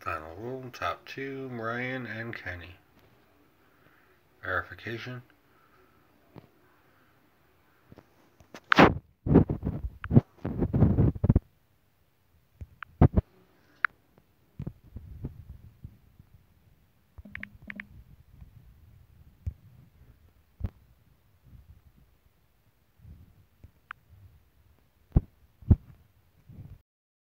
Final rule, top two, Ryan and Kenny. Verification.